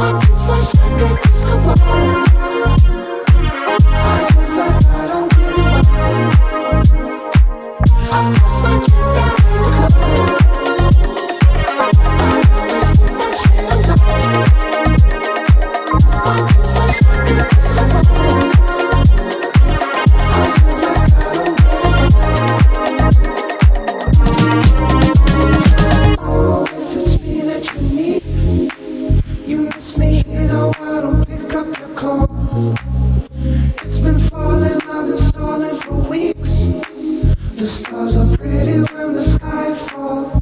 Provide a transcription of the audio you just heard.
what this was like a disco ball. The stars are pretty when the sky falls.